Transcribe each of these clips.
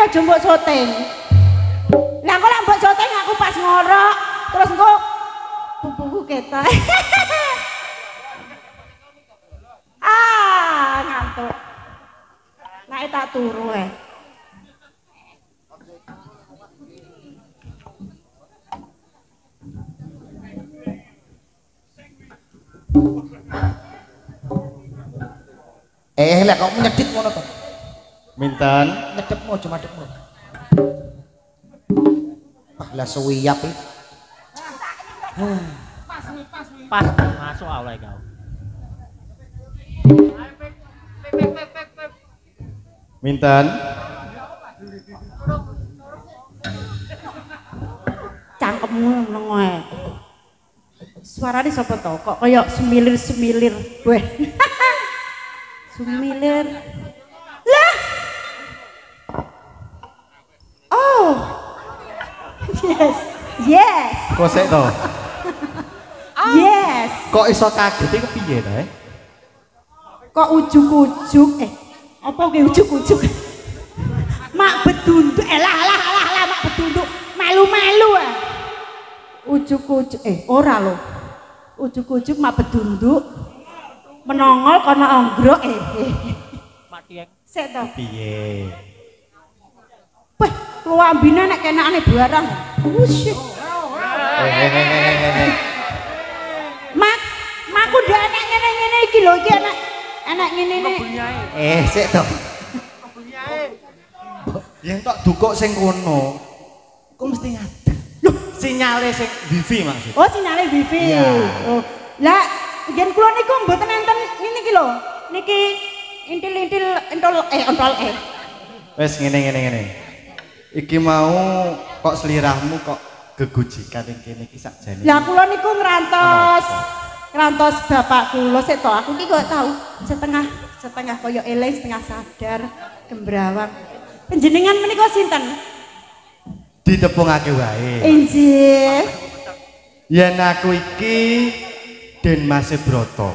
Tapi aja mbok syuting. Lah kok lak mbok syuting aku pas ngorok terus engko pupuku ketok. ah, ngantuk. Nek tak turu eh. Eh, lek kok nyedit ngono to. Minten. Nyedepmu aja madepmu. Ah, lah suwiyap iki. Pas masuk oleh kau. Minten. Cangkemmu ngono ae. Suarane sapa to? Kok kaya semilir-semilir. Weh. Semilir. Oh. Yes. Yes. Kok sik to? Yes. Kok iso kaget iku piye to, eh? Kok ujuk-ujuk eh apa ke ujuk-ujuk? Mak bedunduk eh lah lah lah lah mak bedunduk malu-malu ah. Ujuk-ujuk eh ora lho. Ujuk-ujuk mak bedunduk menongol kono onggrok eh. eh. Mak Dieng. Sik to. Piye? Weh, keluambine nek kenakane barang. Eh, eh. Mak, makku ndak enak ngene-ngene iki lho iki enak enak ngene. Eh, sik to. Yen tok dukuk sing kono. Kok mesti ngadeg. Loh, sinyale sing wifi maksud. Oh, sinyale wifi. Iya. Oh. Lah, yen kula niku mboten enten ngene iki lho. Niki intil-intil entol eh entol eh. Wes ngene ngene ngene. Iki mau kok selirahmu kok gegujikan ning kene iki sakjane. Lah kula niku ngrantos ngrantos bapak kula sik to aku iki kok tahu setengah setengah kaya eling setengah sadar gembrawang. Panjenengan menika sinten? Ditepungake wae. Injih. Yen aku iki Den Mas Broto.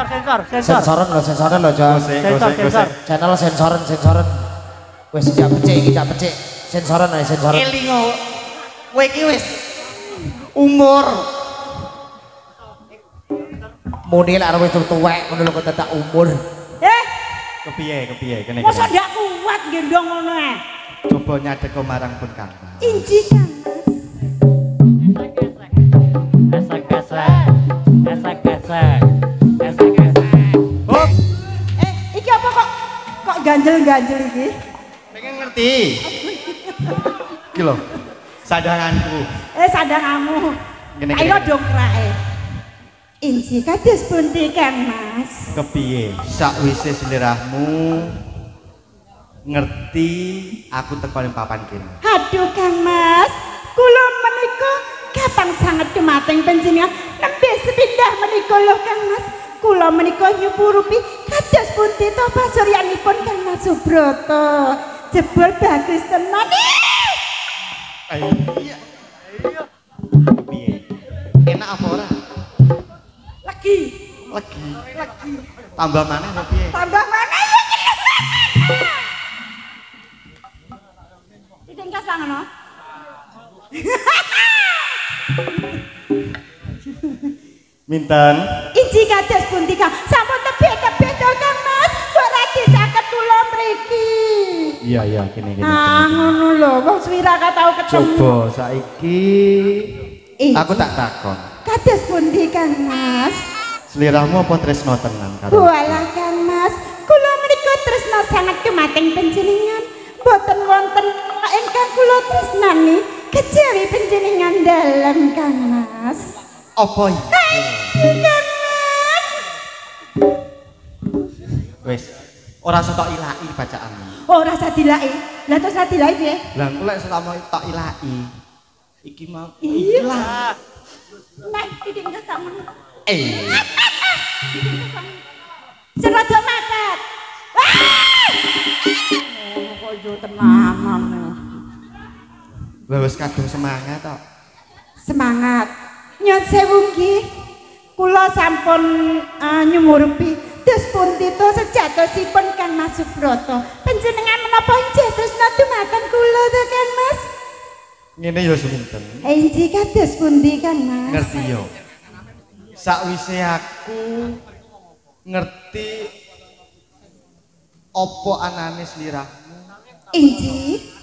Sensor, sensor, sensor. Sensoran lho, sensoran Jon. Gosek, Sensor, sensor. Channel sensoran, sensoran. Wis tidak becik iki, tidak becik. Sensoran ae, sensoran. Elingo. Kowe iki wis umur Muni lek arep wis tuwek ngono lho kok umur. Eh, kepiye kepiye kene mosok ndak kuat gendong ngono eh. Coba nyadek ke marang pun Kang. Injih kan. Esek gesek. Esek gesek. Esek gesek. Hop, Eh, iki apa kok kok ganjel-ganjel iki? pengen ngerti. Iki lho, sadanganku. Eh, sadangamu. Ayo dong krae. Inji kados pundi Kang Mas? Kepiye? Sakwise selirahmu ngerti aku teko ning papan kene. Aduh Kang Mas, kula menika kapang sanget dumateng panjenengan nembe sepindah menika lho Kang Mas. Kula menika nyupurupi kados pundi to pasuryanipun Kang Mas Subroto. Jebul bagus tenan. Ayo. Kepiye? Enak apa ora? Lagi, Lagi. lagi. Tambah maneh apa piye? Tambah mana ya? Tidak ngas ngono. Minten. Inji kados pundi Kang? Sampun tebih-tebih to Kang Mas. Kok ra dicaket kula mriki. Iya iya kene kene. Ah ngono lho, wong swira ka tau ketemu. Coba saiki aku tak takon. Kados pundi Kang Mas? Selirahmu apa tresno tenan karo? Walah Kang Mas, kula menika tresna sanget dumateng panjenengan. Boten wonten ingkang kula tresnani kejawi panjenengan dalem Kang Mas. Apa iki? Wis, ora setok ilaki bacaanmu. Oh, rasa dilai. Lah terus dilai piye? Lah engko lek selama tok ilaki. Iki mau ilah. Nah, titik nggak sama. Eh, Serada makat. Ah! Oh, kok yo tenanan. ya. Lah wis kadung semangat tok. Semangat. Nyun sewu nggih. Kula sampun uh, nyumurupi dus pundi to sejatosipun Kang Mas Subroto. Panjenengan menapa injih tresna dumateng kula to Kang Mas? Ngene ya seminten. Injih kados pundi Kang Mas? Ngerti yo. Sakwise aku ngerti apa anane slirahmu, Injih.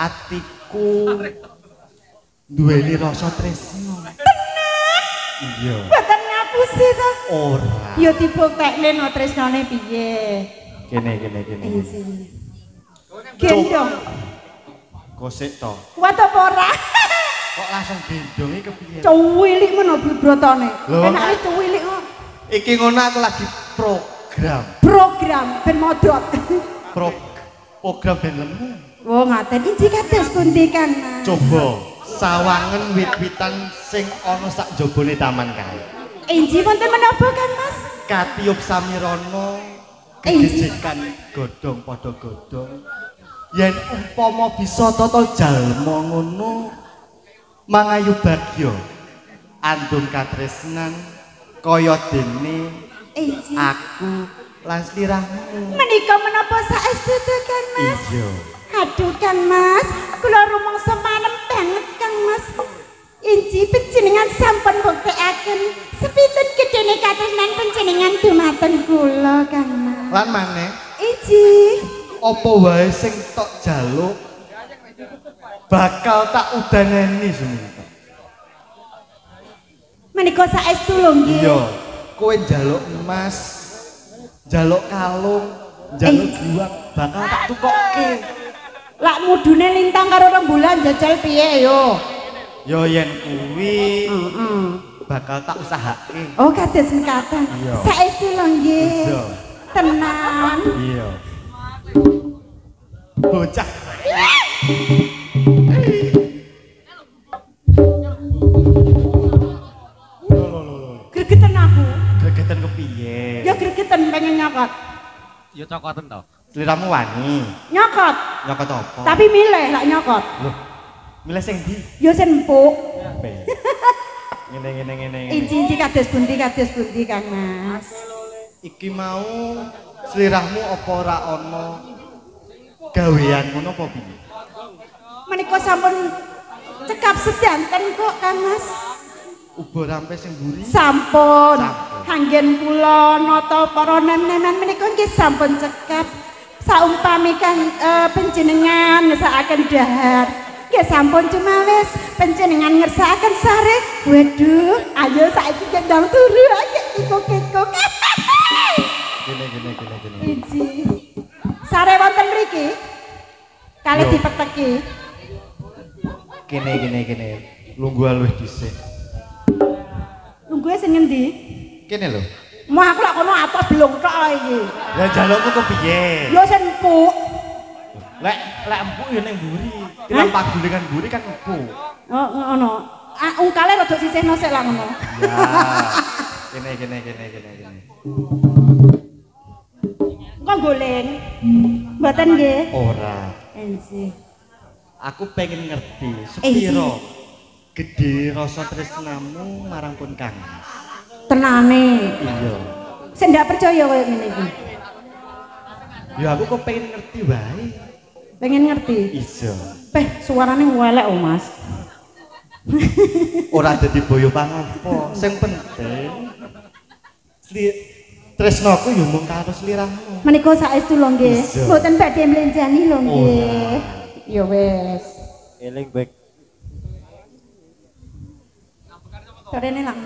atiku duweni rasa tresno. Iya, Mboten ngapusi to. ora. Ya dibuktekne no tresnane piye. Kene kene kene. Gendong. Gosek to. Kuat apa ora? Kok langsung gendong iki kepiye? Cuwilik ngono bibrotone. Lho. Enake cuwilik kok. Iki ngono aku lagi program. Program ben modot. Pro program ben lemu. Oh ngaten injih kados pundi Kang Mas? Coba sawangen wit-witan sing ana sak jabone taman kae. Injih wonten menapa Kang Mas? Katiup samirana Injih. gejekan godhong padha godhong. Yen umpama bisa tata jalma ngono mangayu bagya andung katresnan kaya dene aku lan slirahmu. Menika menapa saestu to Kang Mas? Iya. Aduh Kang Mas, kula rumangsa manem banget Kang Mas. Inji panjenengan sampun buktekaken sepinten gedene katresnan panjenengan dumateng kula Kang Mas. Lan maneh Inji. apa wae sing tok jaluk bakal tak udaneni seminten. Menika saestu lho nggih. Iya, kowe njaluk emas, njaluk kalung, njaluk Eh. buang bakal tak tukokke. Lak mudune lintang karo rembulan jajal piye yo? Yo yen kuwi Heeh. bakal tak usahake. Oh kados mekaten. Saestu lho nggih. Iya. Tenan. Iya. Bocah. Gregeten aku. Gregeten kepiye? Ya gregeten pengen nyokot. Yo cokoten to. Sliramu wani. Nyokot. Nyokot apa? Tapi milih lak nyokot. Loh. Milih sing ndi? Ya sen empuk. Ngene ngene ngene ngene. Inci-inci kados bundi kados bundi Kang Mas. Iki mau slirahmu apa ora ana gawean ngono apa piye? Menika sampun cekap sedanten kok Kang Mas. Ubo rampe sing mburi? Sampun. Sampun. Hanggen kula nata para nem-nemen menika nggih sampun cekap. Saumpami kang eh, panjenengan ngesakaken dahar. Nggih sampun cuma wis panjenengan ngersakaken sare. Waduh, ayo saiki gendang turu ayo kikuk-kikuk. Gini gini gini gini. Iji. Sare wonten mriki. Kali dipeteki. Gini gini gini. Lungguh luwih dhisik. Lungguhe sing ngendi? Kene lho. Mau aku lak kono atos belum tok lho iki. Lah jalukmu kepiye? Yo sen empuk. Lek lek empuk ya ning mburi. Tilang pagulingan mburi kan empuk. Oh, ngono. Ah, ungkale rada sisihno sik lah ngono. Ya. Gini gini gini gini gini. Engko goleng. Mboten nggih. Ora. Enji. Aku pengen ngerti sepiro gede rasa tresnamu marang pun Kang. Tenane. Iya. Sing ndak percaya koyo ngene iki. Ya aku kok pengen ngerti wae. Pengen ngerti. Iya. Peh, suarane welek oh, Mas. Ora dadi boyo pangopo. Sing penting Sli tresnaku yo mung karo sliramu. Menika saestu lho nggih. Mboten badhe mlenjani lho nggih. Ya wis. Eling baik. Sorene lah.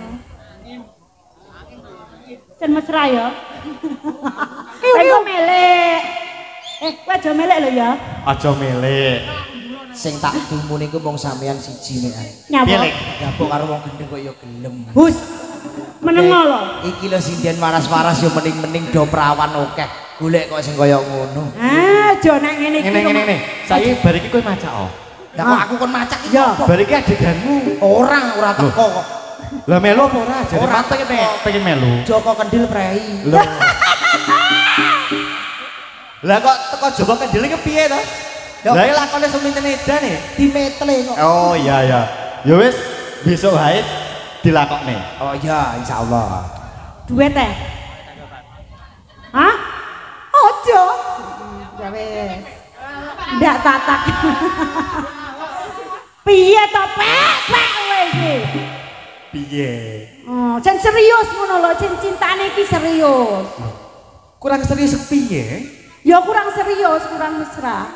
Sen mesra ya. Engko melek. Eh, kowe aja melek lho ya. Aja milih. Sing tak tumu niku mung sampean siji nek. Nyapa? Lek? Gabung karo wong gendeng kok ya gelem. Hus. Menengo lho. Iki lho sinden waras-waras ya mending-mending do perawan akeh. Golek kok sing kaya ngono. Ah, aja nek ngene iki. Ngene ngene ngene. Saiki bar iki kowe macak oh. Lah kok aku kon macak iki Ya. Bar iki adeganmu. Orang ora teko kok. Lah melu apa ora? Jadi Ora pengen pengen melu. Joko Kendil prei. Lah. Lah kok teko Joko Kendil iki piye to? Lah iki lakone suminten edan nih. Dimetle kok. Oh iya iya. Ya wis besok wae dilakokne. Oh iya, insyaallah. Duet teh. Hah? Ojo. Ya wis. Ndak tatak. Piye to pek pek kowe iki? Piye? Oh, jan serius ngono lho, jan cintane iki serius. Kurang serius piye? Ya kurang serius, kurang mesra.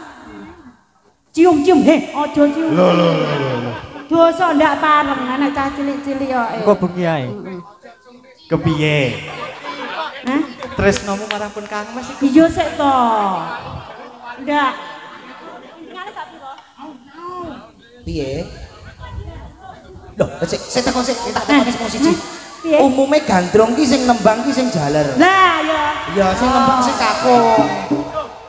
Cium-cium, heh, ojo cium. Lho lho lho lho, lho. Dosa ndak pareng anak cah cilik-cilik kok. eh. Engko bengi ae. Kepiye? Hah? Tresnomu marang pun Kang Mas iku. Iya sik to. Ndak. Piye? Loh, sik sik tekon sik, tak tekoni sing siji. Piye? Umume gandrung ki sing nembang ki sing jaler. Lah ya. Ya sing nembang sing kakung.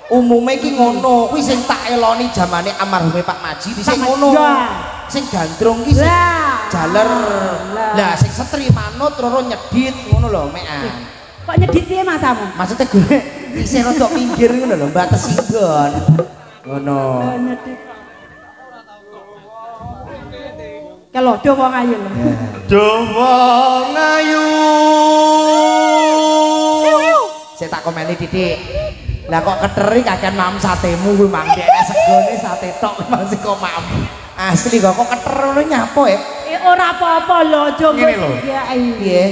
Umume ki ngono, kuwi sing tak eloni zamane almarhume Pak Maji di sing ngono. ya. Sing gandrung ki sing jaler. Lah. Sing setri manut loro nyedit ngono lho mekan. Kok nyedit piye masamu? Maksudnya gue isih rodok pinggir ngono lho, bates singgon. Ngono. Oh, Kalau do wong ayu lho. Dawa ngayu. Saya tak komeni titik. Lah kok keteri kakean mam satemu kuwi mang dek segone sate tok masih kok mam. Asli kok kok keter ngono nyapo ya? Eh ora apa-apa lho, aja Ngene lho. Ya ayu. Piye?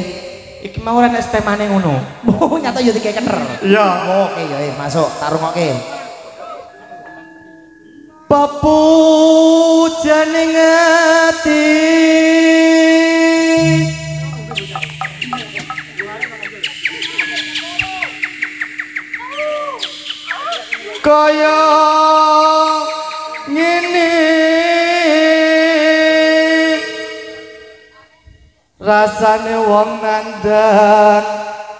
Iki mau ora nek temane ngono. Oh nyata yo dikek keter. Iya. Oke ya eh, masuk tak rungokke. Papu ati. Kaya ngene rasane wong nandang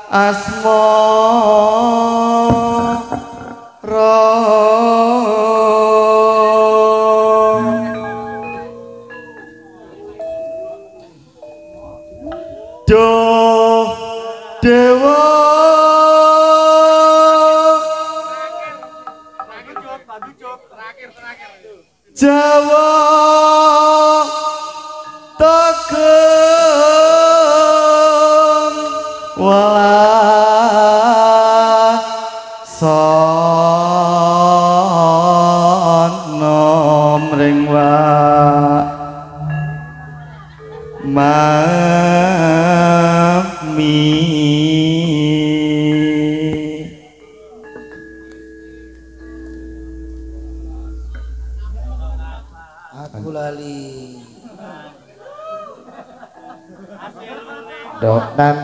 asma Do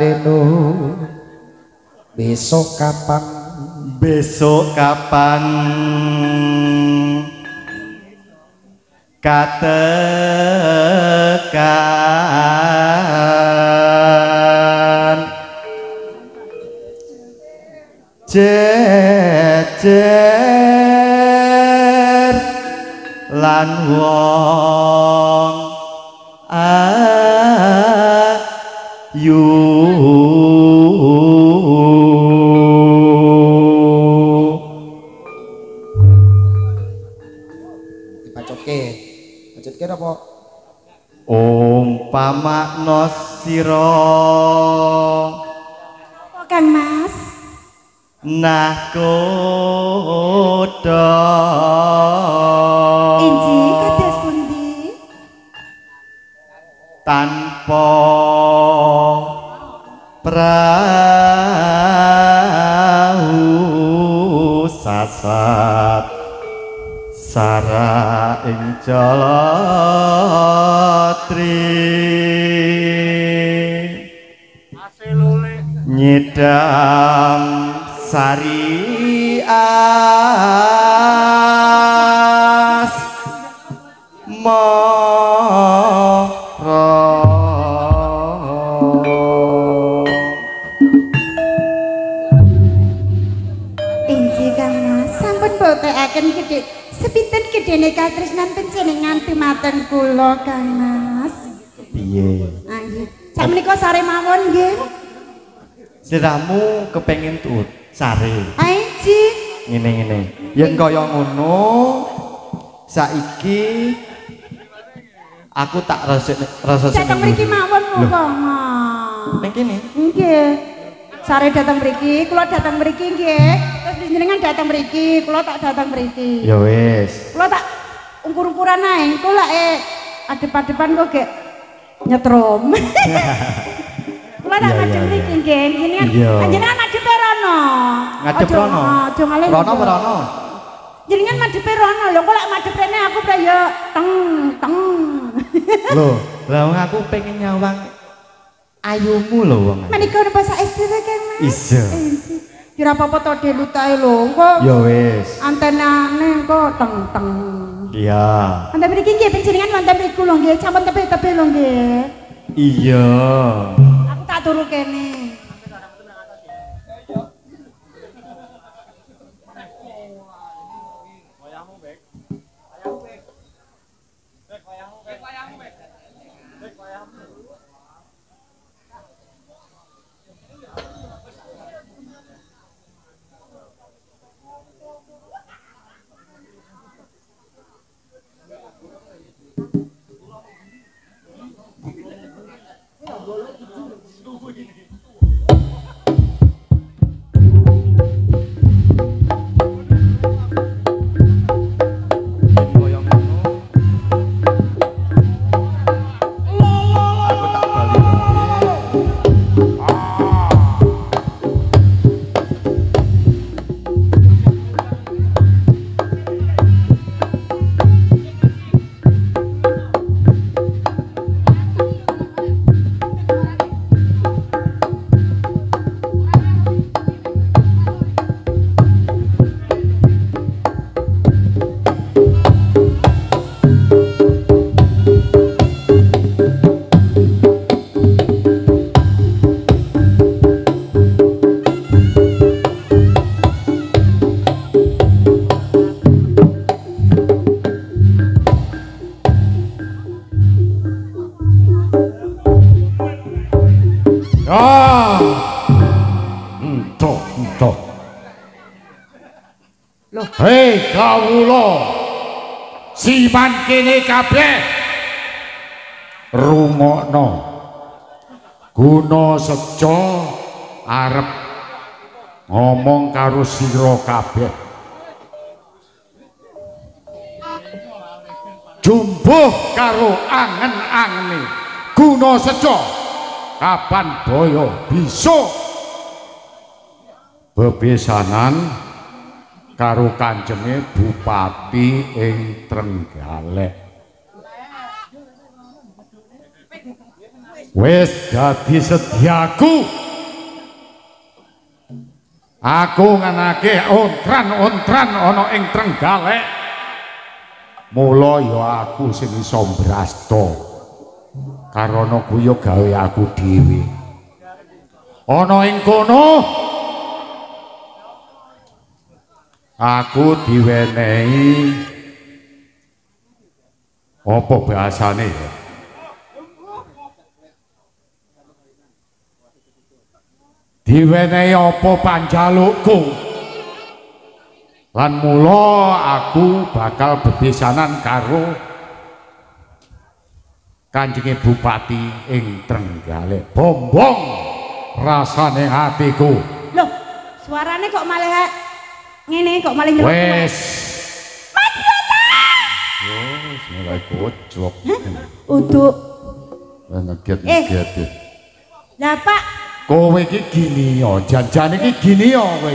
Nandenu besok kapan? Besok kapan? Katekan jejer lan wong ayu umpamakna sira Apa Kang Mas? nahkoda Inji kados pundi? tanpa prahu sasat sara ing jalatri. Nyidam sari as moro. Inji Kang sampun mbotekaken gedhe gedene katresnan panjenengan dumateng kula Kang Mas. piye Ah nggih. Sakmenika sare mawon nggih. sliramu kepengin tut sare Ah Inji. ngene-ngene yen kaya ngono saiki aku tak rasa rasa Datang mriki mawon muga. ning kene Nggih. Sare datang mriki, kula datang mriki nggih. Terus jenengan datang mriki, kula tak datang mriki. ya wis Kula tak ungkur-ungkuran ae. Kula lak eh adep-adepan kok gek nyetrum. Kula tak Iya, madhep iya, mriki nggih. Jenengan Iya. jenengan madhep rono. ngadep rono Aja ngalih. rono apa rono Jenengan madhep rono lho, kok lak madhep rene aku pra ya teng teng. lho lah aku pengen nyawang ayumu lho wong Menika bahasa SD ta kan? Iya. Kira apa-apa to delut ae lho. Kok ya wis antenane kok teng teng. iya Wonten mriki nggih panjenengan wonten mriku lho nggih, sampun tepe-tepe lho nggih. iya Aku tak turu kene. Kene kabeh. Rungokno. Guna sejo arep ngomong karo sira kabeh. Jumbuh karo angen-angene. Guna sejo kapan boyo bisa bebesanan karo kancenge bupati ing Trenggalek wis dadi sediaku aku nganake ontran-ontran ana ing Trenggalek. Mula ya aku sing iso mbrasta karana kuwi ya gawe aku dhewe. Ana ing kono. Aku diwenehi. Apa bahasane ya diwenehi apa panjalukku lan mula aku bakal bebesanan karo kanjenge bupati ing Trenggalek bombong rasane hatiku Loh, suarane kok malah ngene kok malah nyeluk. wes Wes, mulai kocok. Uduk. Ngeget Eh. ngeget. Lah Pak, Kowe iki gini yo, janjane iki gini yo kowe.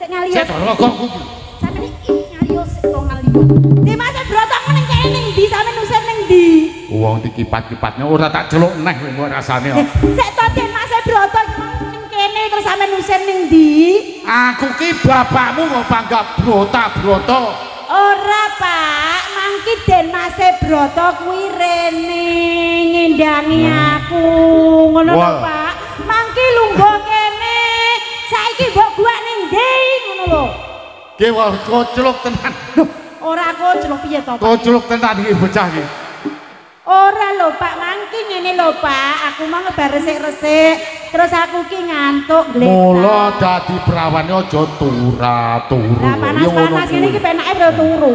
sik ngaliyo. Cek rokokku iki. Sampe iki ngaliyo sik to ngaliyo. Di masa brotok ning kene ning ndi sampe nusen ning ndi? Wong dikipat-kipatnya ora tak celuk neh kowe rasane. Eh, Sik to di masa brotok ning kene terus sampe nusen ning ndi? Aku ki bapakmu kok bangga brota-brota. Ora Pak, mangki den Mas Broto kuwi rene ngendangi aku. Ngono lho. Pak. Mangki lungguh kene. Saiki mbok gua ning ndi ngono lho. Ki wong kocluk tenan. Ora aku celuk piye to? Kocluk tenan iki bocah iki. Ora lho Pak, mangki ngene lho Pak. Aku mau ngebar resik-resik. Terus aku ki ngantuk gletak. Mula dadi prawane aja tura-turu. Lah Ya ngono panas-panas ngene iki penake turu.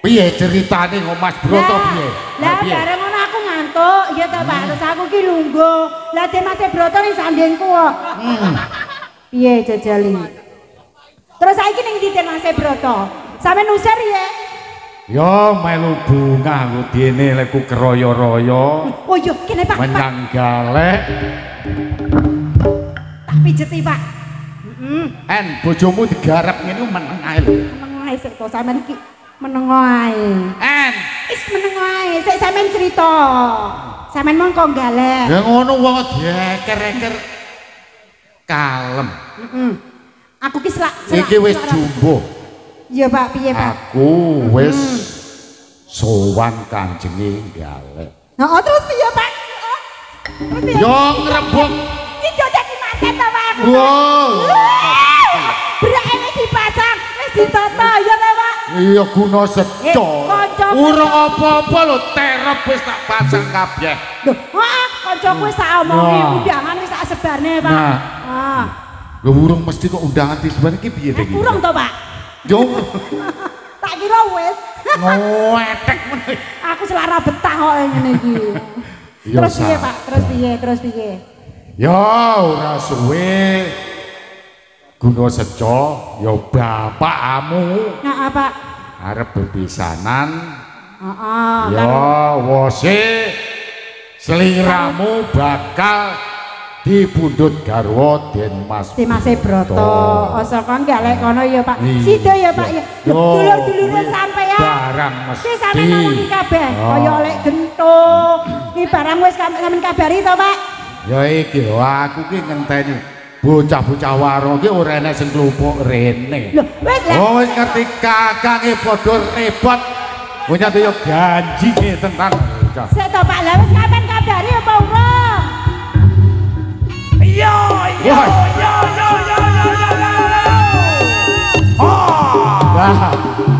Piye ceritane kok Mas Broto piye? Lah bareng ngantuk, ya ta Pak, terus aku ki lungguh. Lah Mas Mas Broto ning sandingku kok. Hmm. Piye jajali? Terus saiki ning ndi Mas Broto? Sampe nuser ya? Ya melu bunga aku dene lek ku keroyo-royo Oh iya, kene Pak, menyang galek. Tak pijeti Pak. Heeh. En bojomu digarap ngene meneng ae lho. Meneng ae sik to sampean iki meneng ae. En, Wis meneng ae, sik sampean cerita. Sampean mongko galek. ya ngono wong dieker-eker kalem. Heeh. Aku ki selak selak- Iki wis jumbo. Iya Pak, piye Pak? Aku wis sowan kanjenge galek. Heeh, terus piye Pak? Oh, Terus piye? Yo ngrebuk. Sido dadi manten ta Pak aku. Wow. Berak wis dipasang, wis ditata ya. Iya guna seco. Eh, kancaku. Urung apa-apa lho terep wis tak pasang kabeh. Loh, heeh, kancaku wis tak omongi Nah. undangan wis tak sebarne Pak. Nah. Ah, Lho urung mesti kok undangan disebar iki piye eh, iki? kurang to Pak? Yo Tak kira wis. ngoetek meneh. Aku selara betah kok ngene iki. Ya, Terus piye. Pak? Terus piye? Terus piye? Ya ora suwe. Guna seco ya bapakmu Nah, apa? arep bepisanan. Heeh. Ya wose seliramu bakal dipundhut garwa Den Mas. Di Mas Broto. Asa kon galek kono ya Pak. Sida ya Pak ya. Yo, Dulur-dulure kuwi sampean. barang mesti. Sampean ngono kabeh. Kaya oleh gentuk. Ki barang wis sampean kabari to Pak. Ya iki aku ki ngenteni bocah-bocah waro ki ora enek sing klumpuk rene. Lho. Oh wis ngerti kakange padha repot. Punya tuh yo janji nih tentang bocah. Sik to Pak, lah wis sampean kabari apa urung? Iya, iya, iya, iya, iya, iya. Oh, lah.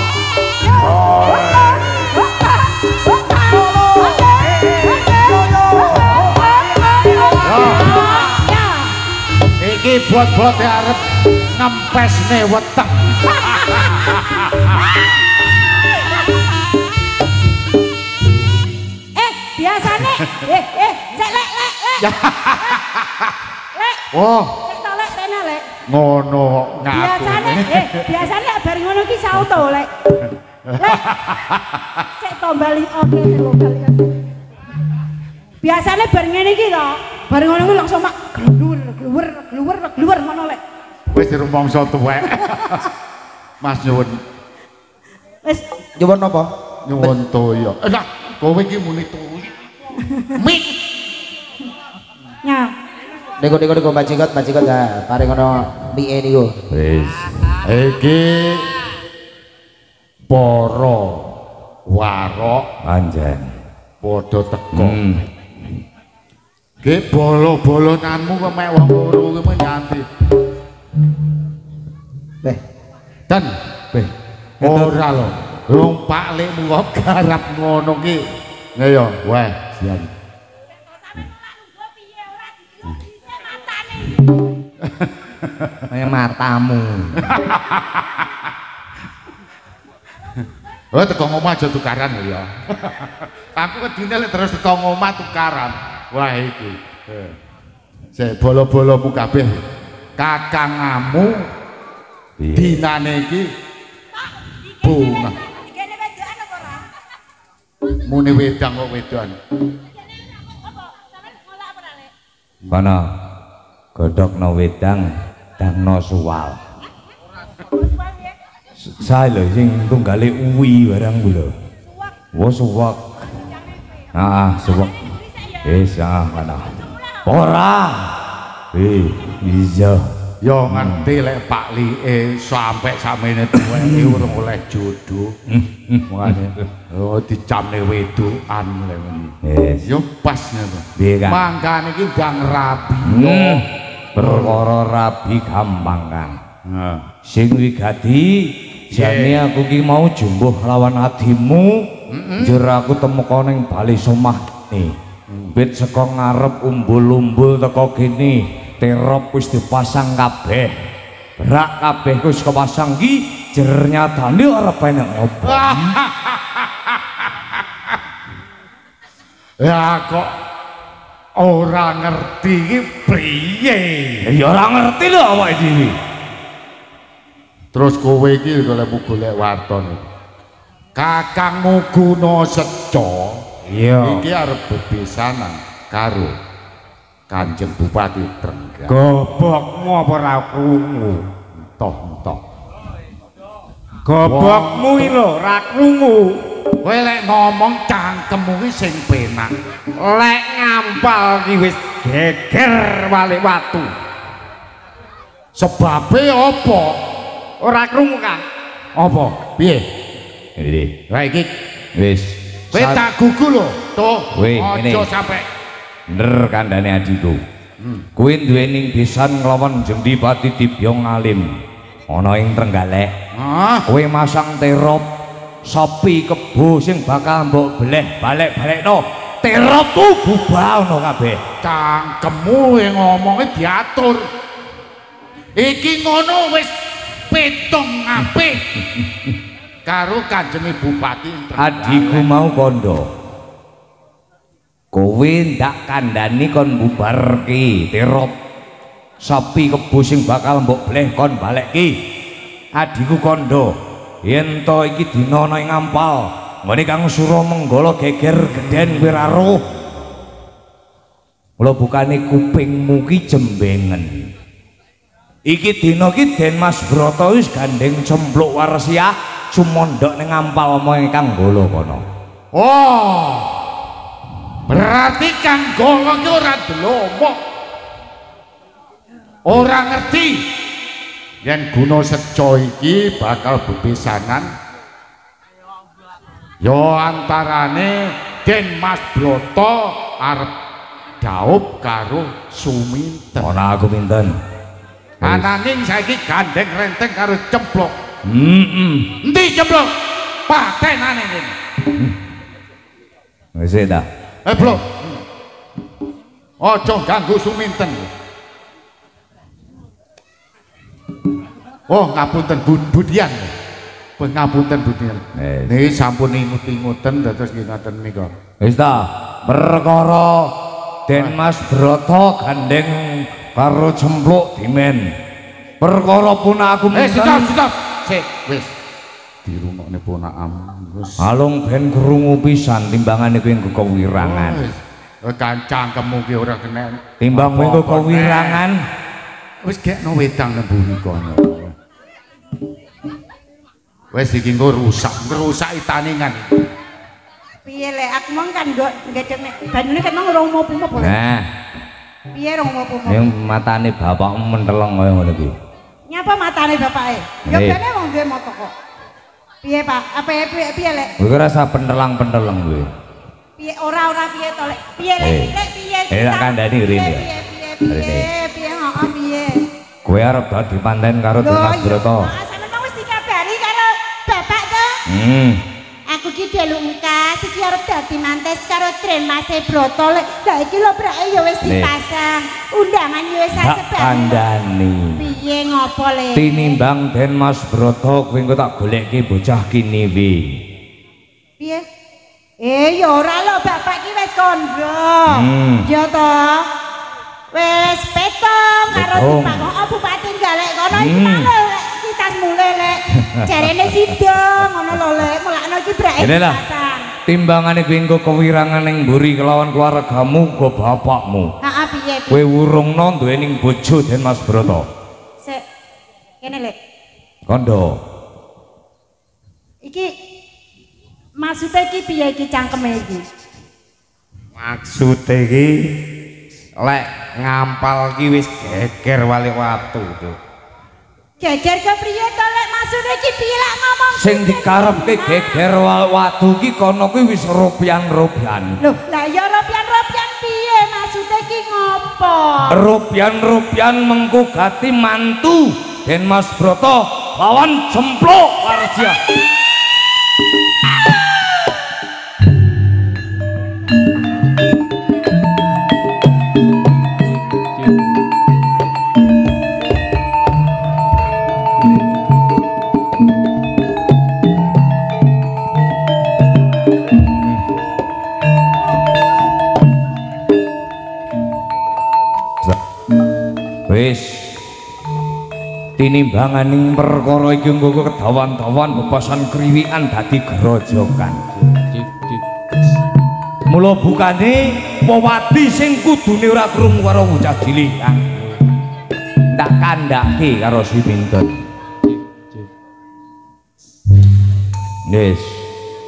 Iki ya arep ngempes nih weteng. Eh, biasane eh eh sik lek lek lek. Lek, Oh, lek rene lek. ngono ngaku. Biasane eh biasane lek bar ngono ki sauto lek. Lek. Sik to bali oke bali. Biasane bar ngene iki to, bar ngono ki langsung mak gluwur gluwur gluwur gluwur ngono lek. Wis dirumangsa tuwek. Mas nyuwun Wis Nyuwun napa? nyuwun toya. Eh nah, kowe iki muni toya. Mik. nya. Niku niku niku Mbak Cikot ya paring ngono piye niku. Wis. Iki para warok Anjen. padha teko. Hmm. Ki bolo-bolonanmu kok mek wong loro kuwi menyanti. Beh, Dan beh ora lho. Wong Pak Lekmu kok garap ngono ki. Ayo, weh, sian. kaya matamu. Oh, teko ngomah aja tukaran ya. Aku kedine lek terus teko ngomah tukaran. Wah iki. Eh. Sik bolo-bolomu kabeh. Kakangamu dinane iki bunga. Muni wedang kok wedan. Kono godhokno wedang dangno suwal. Saya lho sing tunggale uwi barang ku lho. Wo suwak. Ah, suwek. Wis ah kana. Ora. Eh, iya. Yo ngerti lek Pak Lie sampe samene tuweke urung oleh jodoh. Mangane oh dicamne wedokan lek ngene. Yo pas ngono. Mangkane iki ndang rabi. Hmm. Perkara rabi gampang. Nah. Sing wigati jane aku ki mau jumbuh lawan adimu. Njur aku temeka ning bali somah nih. Wit saka ngarep umbul-umbul teko kene. Terop wis dipasang kabeh. Rak kabeh wis kepasang ki jer nyatane ora penek ngopo. Ya kok ora ngerti iki priye. Ya ora ngerti lho awake dhewe. Terus kowe iki golek golek waton. Kakangmu Guna Seco Iya. iki arep bebesanan karo Kanjeng Bupati Trenggalek. Gobokmu apa ora krungu? Entoh-entoh. Gobokmu iki lho ora krungu. Kowe lek ngomong cangkemmu ki sing penak. Lek ngampal ki wis geger walik watu. Sebabe apa? Ora krungu, Kang. Apa? Piye? Lah iki wis. Kowe tak gugu lho. Tuh, aja ini. sampe Bener kandhane adikku. Kuwi duwe ning desan nglawan Jemdi Pati Dibyong Alim. Ana ing Trenggalek. Ah, Kowe masang terop sapi kebo sing bakal mbok beleh balik-balekno. Terop tuh bubah ono kabeh. cangkemmu yang ngomongnya diatur. Iki ngono wis petung apik. Karo Kanjeng Bupati. Adikku mau kondo. Kowe ndak kandhani kon bubarke terop sapi kebo bakal mbok bleh kon baleki. Adikku kondo. Yen to iki dina ana ing ngampal, ngene Kang Suramenggala geger gedhen kowe ra bukane kupingmu ki jembengen. Iki dina ki Den Mas Broto wis gandeng cempluk waresiah sumondhok ning ngampal omonge Kang Golo kono. Oh. Berarti Kang Golo ki ora delomok. Ora ngerti yen Guna Seco iki bakal bebesanan yo antarane Den Mas Broto arep daup karo Suminten. Ana aku pinten? Ananing saiki gandeng renteng karo cemplok. Heeh. Endi cemplok? Patenane ini. Wis ta. Eh, Blok. Ojo ganggu Suminten. Oh, ngapunten Bu- Budian. Pengapunten Budian. Eh. Niki sampun ingut-inguten dados nginaten nika. Wis ta. Perkara Den Mas Broto gandeng karo cempluk dimen. Perkara pun aku Eh, pinten. stop, stop. Sik, wis. Dirungokne ponakam. Wis. Alung ben krungu pisan timbangane kuwi nggo kewirangan. Wis. Kancang kemu ki ora kena. Timbang kuwi apa-apa, kewirangan. Wis gekno wedang nemburi kono. Wis iki nggo rusak, ngerusak taningan. Piye lek aku mau kan nggo gedeng banyune kan mau ora boleh. Nah, Piye ora mau-mau? yang matane bapakmu menteleng kaya ngono kuwi. Nyapa matane bapake? Ya Eh. bene wong duwe moto kok. Piye, Pak? Apa piye piye lek? Kowe rasa pentelang-penteleng kowe. Piye ora ora piye to lek? Piye lek? Eh. Lek piye? Eh, tak kandhani rene. Piye piye piye? Piye heeh piye? Kowe arep dadi panten karo Dimas. Broto. Ah, sampeyan wis dikabari karo bapak to? Hmm. Aku ki delungkas iki arep dadi mantes karo tren Mas Broto lek. Lah iki lho brake ya wis dipasang. Undangan ya wis kandhani. Piye ngopo le? Tinimbang Den Mas Broto kowe engko tak goleki bocah kini wi. Piye? Eh ya ora lho bapak ki wis kandha. Hmm. Ya to. Wis petong karo oh, Bupati galek kono iki Hmm. Jarene sida ngono lho lek mulakno iki brake Ini lah. Timbangane kowe engko kewirangan ning mburi kelawan keluargamu go bapakmu. Heeh piye. Kowe wurungno duwe ning bojo Den Mas Broto. Sik. Kene lek. Kondo. Iki maksudnya iki piye iki cangkeme iki? Maksude iki lek ngampal ki wis geger wali watu tuh. Geger ke priye to lek maksude iki piye lek ngomong? Sing dikarepke geger watu ki kono kuwi wis rupian-rupian. Loh, lah ya ropian-ropian piye maksude iki ngopo? Rupian-rupian mengko gati mantu Den Mas Broto lawan Jemplok Warja. Wis tinimbanganing perkara iki nggo kedawan-dawan bebasan kriwikan dadi grojokan. Mula bukane wewadi sing kudune ora krungu karo bocah cilik. Tak kandhake karo si pinten. Wis,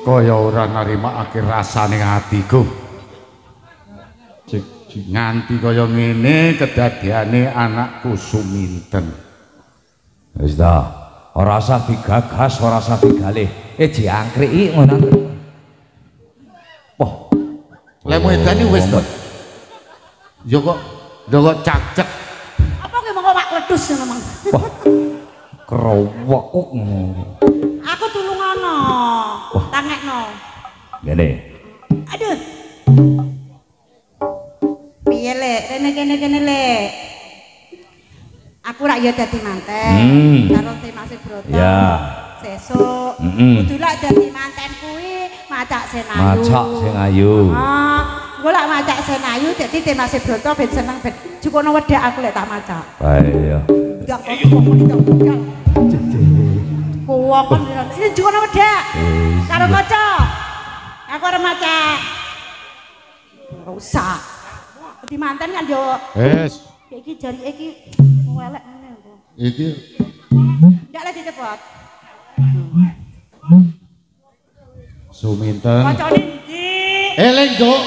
kaya ora narimakake rasane atiku nganti kaya ngene kedadiane anakku Suminten wis ta. Ora usah digagas, ora usah digalih. Eh diangkriki ngono. Wah, lek wedani wis to yo kok yo kok cacek Apa ki mongko wak ledus ngono mang. wah. Kerowok. Aku tulungono. Tangekno. Ngene. Aduh. Piye lek rene kene kene lek. Aku rak ya dadi manten Hmm. karo Mas Broto. Ya. Sesuk Mm-mm. kudu lak dadi manten kuwi macak senayu. Macak sing ayu. Ah, engko lak macak senayu dadi Mas Broto ben seneng ben jukono wedhek aku lek tak macak. Kok itu enggak. Kuwok kan ini jukono wedhek. Karo kaca. Aku arep macak. Enggak usah. Dadi manten kan yo kayak iki jari iki welek ngene kok. iki Ndak lagi cepet. Suminten Kocone iki. eling Cuk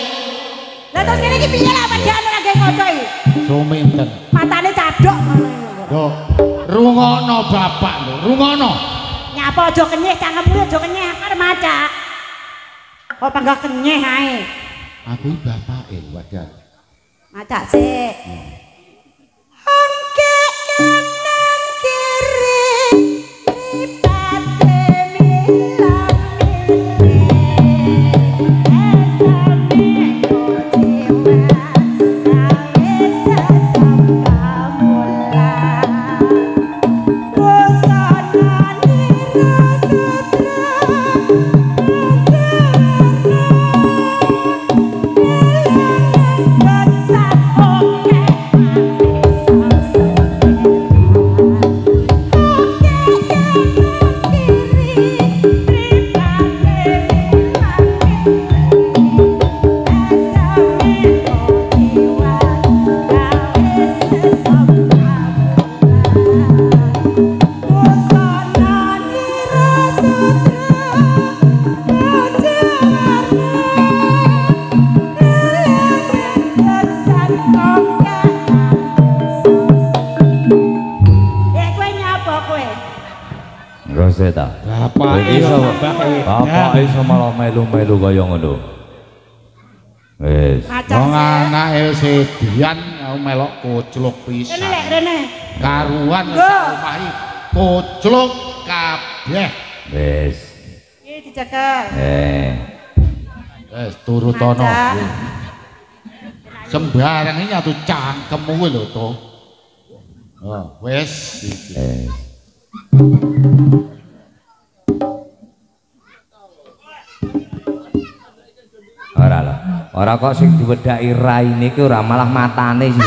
Lah terus kene iki piye lah padahal ora gawe kaca iki. Suminten Matane cadok ngono yo rungokno bapak lho rungokno Nyapa aja kenyih cangkemmu aja kenyih aku arep macak. Kok panggah kenyih ae. aku bapake wadah Macak sik. Angke koclok Rene lek pisan rene. karuan sak omahe koclok kabeh Wis. Iki dicekel. Eh. wis turutono Macak. sembarang iki nyatu cangkemmu kuwi lho to oh wis iki Eh. Ora kok sing diwedhaki raine ki ora malah matane sing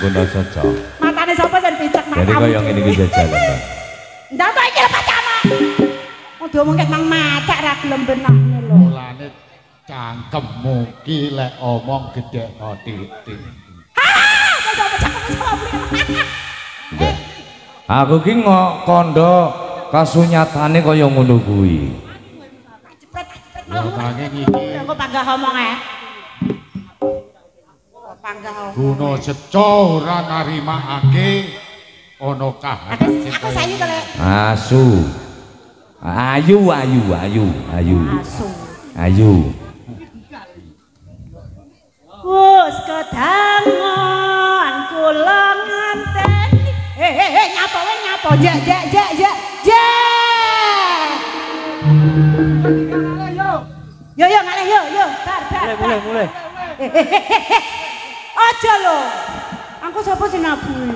Aku ndak saja. matane sapa sing picek matamu? Jadi kaya ngene iki jajalan. Pak. Ndak kok iki lepas jama. Mau diomong ket mang macak ra gelem benakne lho. Mulane cangkemmu ki lek omong gedhe titik. Ah, kok sapa cakep sapa Ndak. Aku ki ngok kondo kasunyatane kaya ngono kuwi. Jepret jepret Ya mau. nanging iki Engko panggah omong ae. Panggah guna seco ora narimakake ana kahanan Aku sing aku kaya sayu to lek. Asu. Ayu ayu ayu ayu. Asu. Ayu. Wus kedangan kula nganteni. Heh heh heh nyapa wae nyapa. Jek jek jek jek jek. Yo yo ngalih yo yo bar bar. Mulai, mulai, mulai. Aja lo. Aku sapa sing nabui?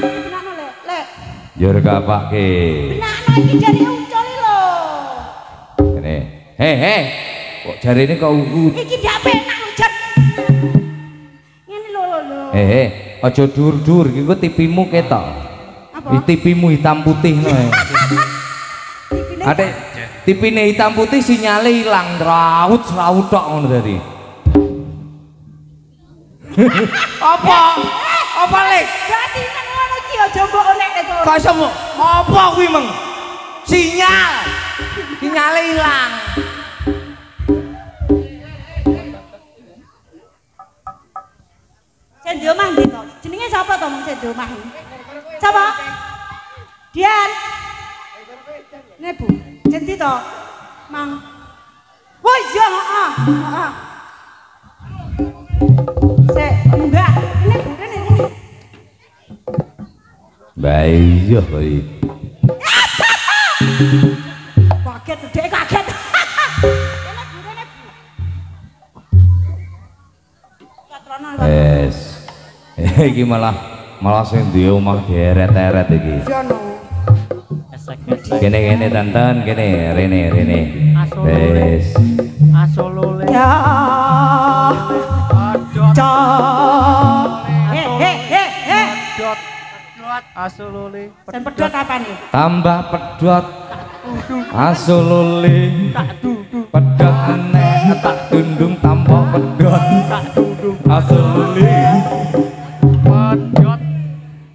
Benakno lek lek. Jur kapake. Benakno iki jare ucul lho. Ngene. He he. Kok jarine kok u- Iki ndak penak. Ngene lho lho lho. He he. Aja dur-dur iki tipimu ketok. Apa? Tipimu hitam putih no. Tipine Ade tipine hitam putih sinyale ilang raut raut tok ngono tadi. Apa? Apa lek? Dadi nang ngono iki aja mbok oleh to. Kok iso apa kuwi meng? Sinyal. Sinyale ilang. Sing di omah ndi to? Jenenge sapa to di omah? iki? Sapa? Dian. Ne Bu, ndi to? Mang. Wah iya, heeh, heeh. Ini iya. Kaget, kaget. Wes. iki malah malah sing duwe omah deret-eret iki. Kene kene tantan kene rene rene. Wes. Asolole. Ya. Adot. Cok. Eh, eh, eh, eh. Adot. Adot. Asolole. Sing pedhot apa nih? Tambah pedot asululi Tak duduk. pedot eneh tak dundung tambah pedot Tak duduk. asululi. Adot.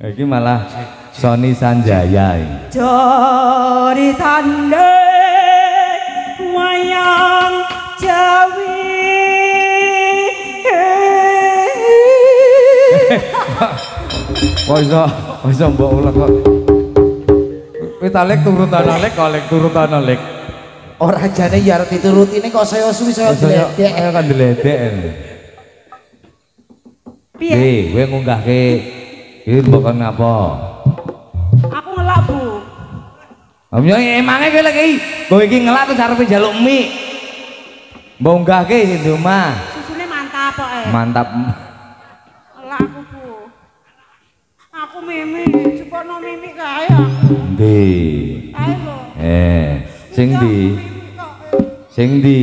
Iki malah Sony Sanjaya iki. Jari tanda wayang Jawi. Kok iso kok iso mbok ulang kok. Kowe talek turutan alek kolek turutan alek. Ora jane ya arep diturutine kok saya suwi saya Saya diledek. saya kan diledek. Piye? Piye, kowe ngunggahke iki mbok kon ngapa? Aku ngelak, Bu. Omnya emange kowe lagi, kowe iki ngelak terus arepe njaluk mie. Mbok ngunggahke sing di omah. Susune mantap kok eh. Mantap. Mimi, cepono mimi kae aku. Ndi? Kae lho. Eh, sing ndi? Sing ndi?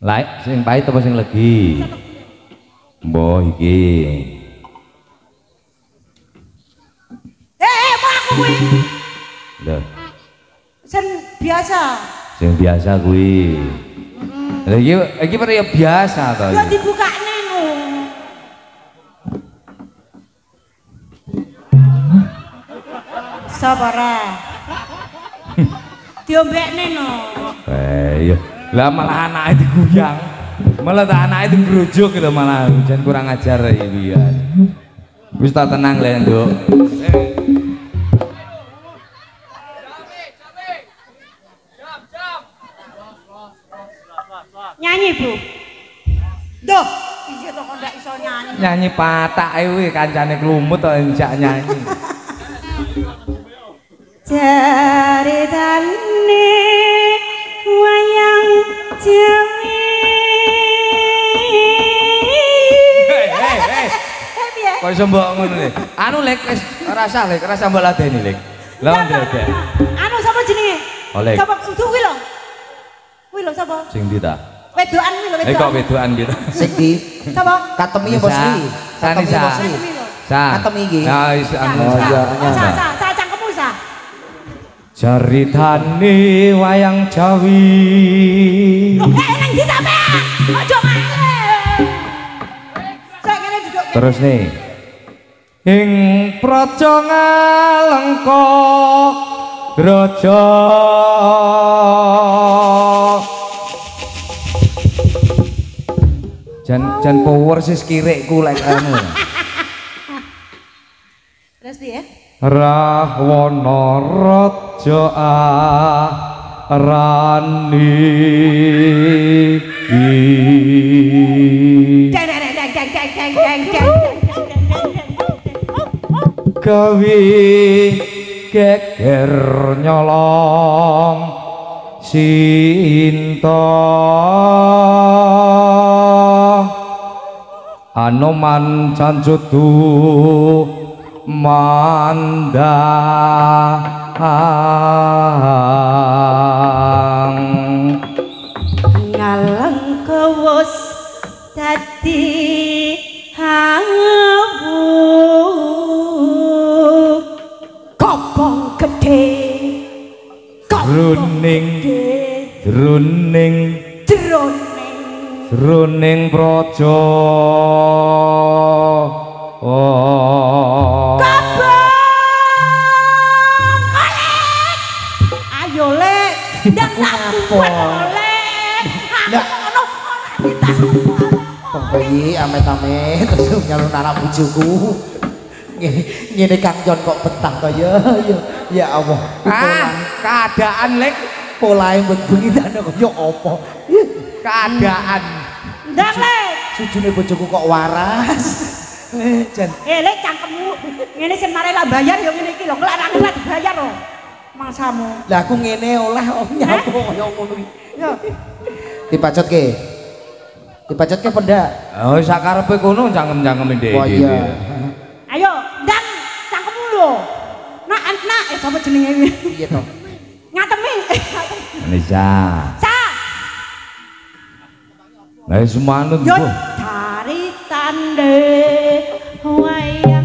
Laik sing pahit apa sing legi? Mbok iki. Eh, eh, aku kuwi. Lho, Sen biasa. sing biasa kuwi. Lha iki iki ya biasa to. Ya dibukane Sabara. Diombekne no. Eh, iya. Lah malah anake diguyang. Malah tak anake digerujuk lho malah jan kurang ajar iki ya. Wis tak tenang le, Nduk. Nyanyi, Bu. Duh, iya to kok ndak iso nyanyi. Nyanyi patak ae kuwi kancane klumut kok njak nyanyi. Ceritane wayang Jawi. Hei, hei, hei. Eh piye? Kok iso mbok ngono le? Anu lek wis ora usah lek, ora usah mbok ladeni lek. Lah ndek. Anu sapa jenenge? Oleh. Sapa kudu kuwi sapa? Sing ndi ta? Wedokan kuwi lho, Eh kok wedokan. wedokan gitu. Sing di Sapa? katemi apa Nisa. Sri? Sa, Katemi Nisa. apa Sri? Katemi lho. Sa. Katemi iki. Ya wis anu. Oh, iya, Sa, Jaritane wayang Jawi. Terus nih. Ing praja ngalengka graja Jan jan power sis kirikku lek anu. Terus piye? Rahwana raja deng. gawe geger nyolong sinta anoman cancutu mandang Ngaleng kewus dadi hawu Kopong gede Kopong runing gede runing Jroning. runing praja. oh. Tak buat oleh Ndak. Ono ora ditahu Wong bayi amit-amit terus nyalon anak bojoku. Ngene Kang Jon kok betah to ya ya. Ya Allah. ah keadaan lek Polahe mbut bengi dan kaya apa? keadaan Ndang lek Sujune bojoku kok waras. Eh, Jan. Eh lek cangkemmu ngene sing mare lah bayar ya ngene iki lho kelarane lah dibayar lho mangsamu. Lah aku ngene oleh om nyapa kaya ngono iki. ya. Dipacotke. Dipacotke pendak. oh sakarepe kono cangkem-cangkem ndek Oh iya. ayo ndang cangkemmu lho. Nak nak eh sapa jenenge iki? Piye to? ngatemi. Nisa sa. Lah semanut yo cari tande wayang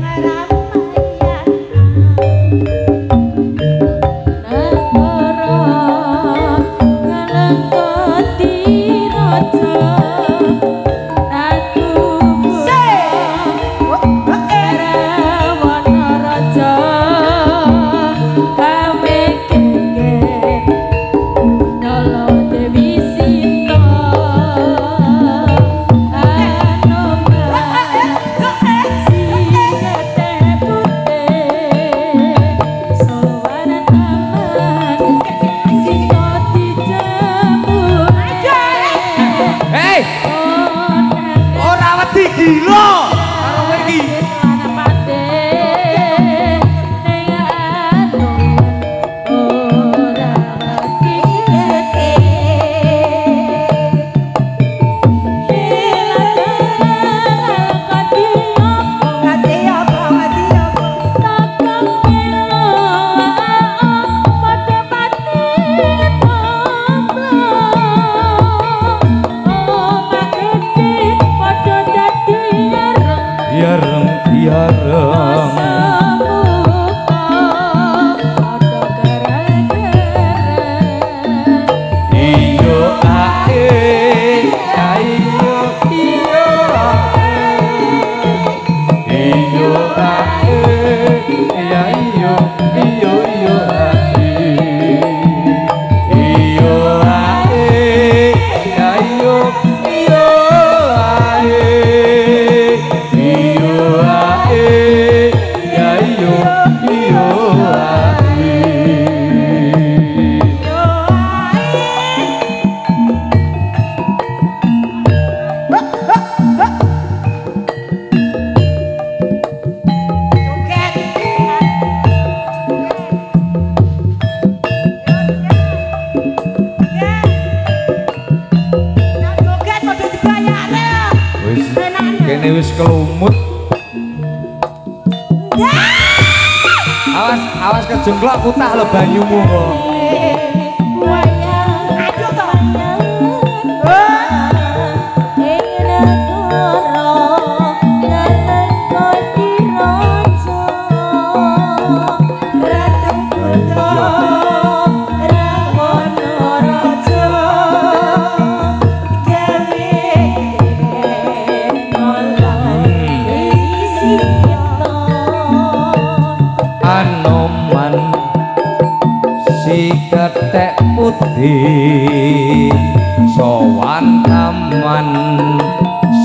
Jerman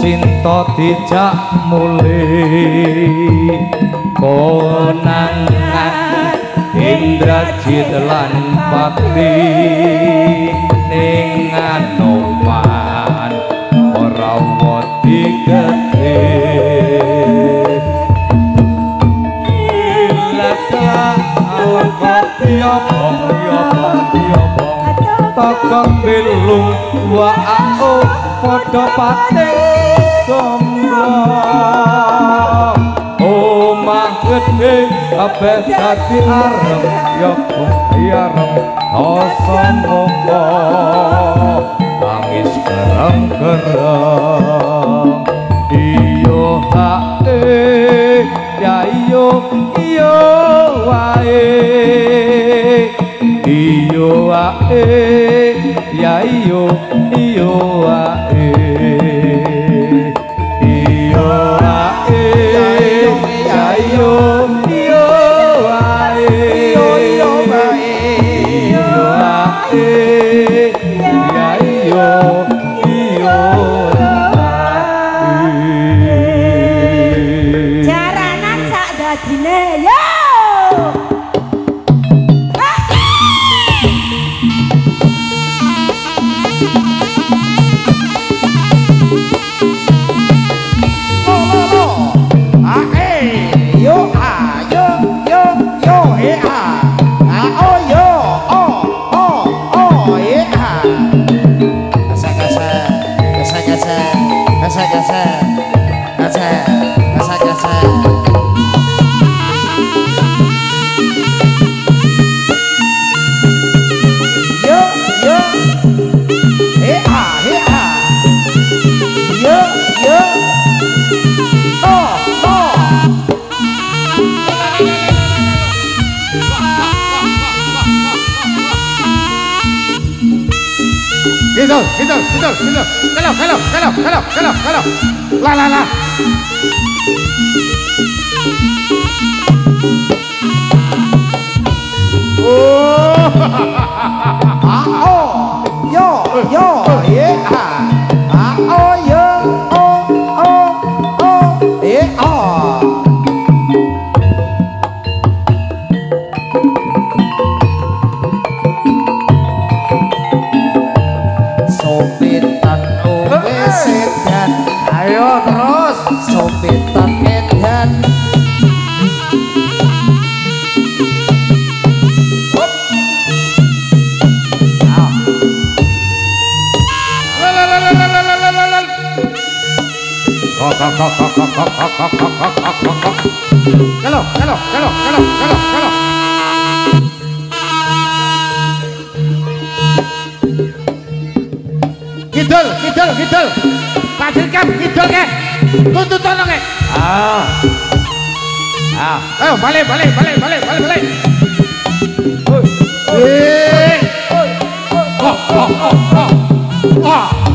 Sinto dijak mulai Konangan Indra Jitlan Pati Ningan Noman Orawati Gede. Ilata Alkotiyo Alkotiyo Alkotiyo togong bilung wa aku podo pating gomblong omah gede abeh tadi arem yoku yarem hosong bongko nangis kerem kerem iyo hae ya iyo iyo wae. iyo a e eh, ya yo iyo a cuidado, cuidado, cuidado, cuidado. Calao, calao, calao, calao, calao, calao. Lá, lá, lá. Kalau, kalau, kalau, kalau, kalau, kalau. Kidul, kidul, kidul. Pak Dirgam, kidul ke. Tuntut tolong ke. ah ah Ayo, balik, balik, balik, balik, balik, balik. Oi. Eh. Oh, oh, oh, oh. Oh.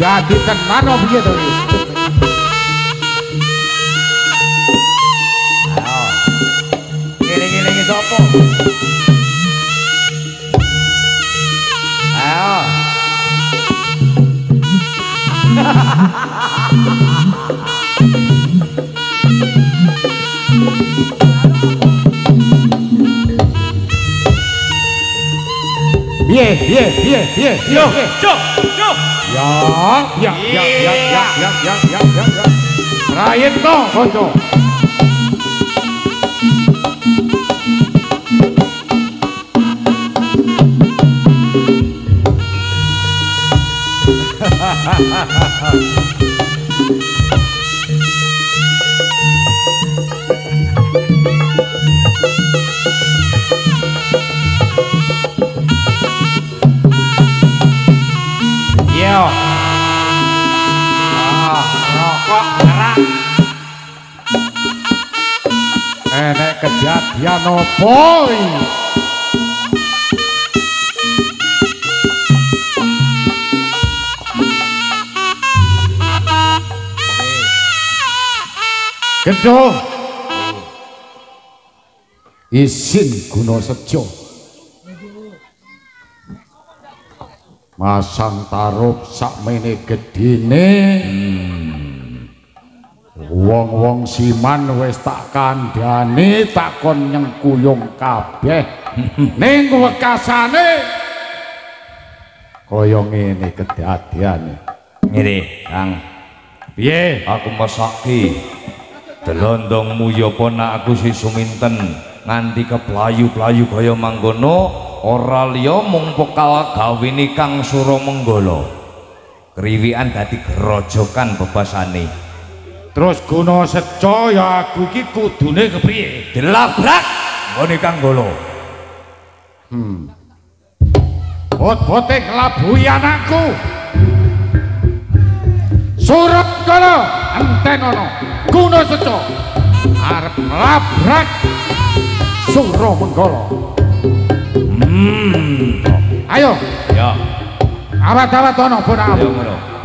dadi tenan opo piye to iki Kene-kene sapa Ayo. Yeah, yeah, yeah, yeah, yeah, yeah, yeah, yeah, yeah, yeah, yeah, yeah, yeah, yeah, yeah Ya, ya, ya, ya, ya, ya, ya, ya, ya, ya. Rayetno, konco. Yo. rokok gerak. Enek kejadian opo iki? Gedung. Isin guna sejo. masang tarup sakmene gedine wong-wong siman wis tak kandhani takon nyengkuyung kabeh. Ning wekasane. Kaya ngene kedadiane. Ngene. Kang. Piye? Aku mesaki. Delondongmu ya apa nak aku si suminten? Nganti keplayu-playu kaya mangkono ora liya mung pokal gawini Kang Suramenggala kriwikan dadi gerojokan bebasane terus guna seco ya aku iki kudune kepriye? Dilabrak nggone Kang Golo. Bot-bote kelabui anakku. Surat kala enten ono. Guna seco. Arep labrak suro menggolo. Hmm. Ayo. Ya. Awat-awat ono pun ayo ngono